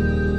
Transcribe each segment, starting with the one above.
thank you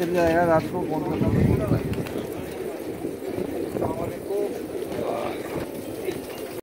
चल जाएगा रात को कौन सा